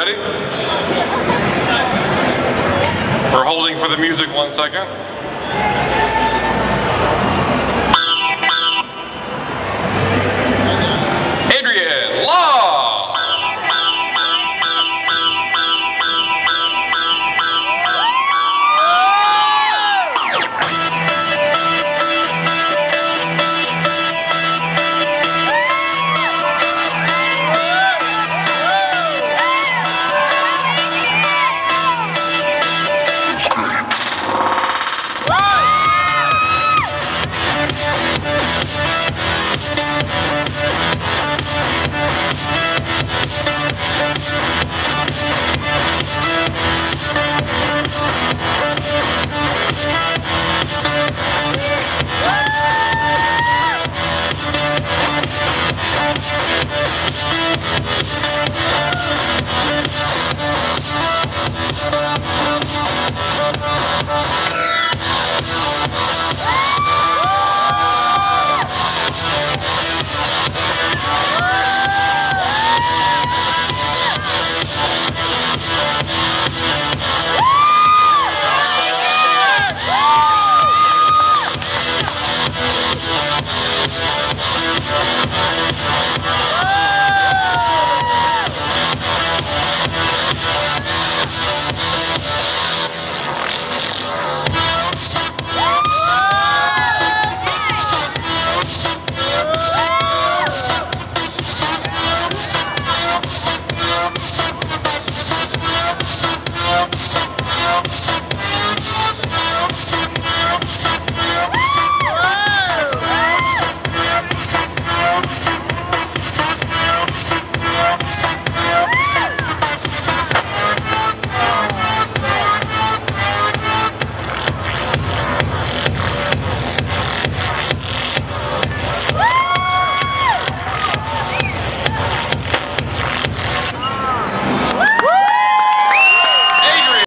ready? We're holding for the music one second. Thank you.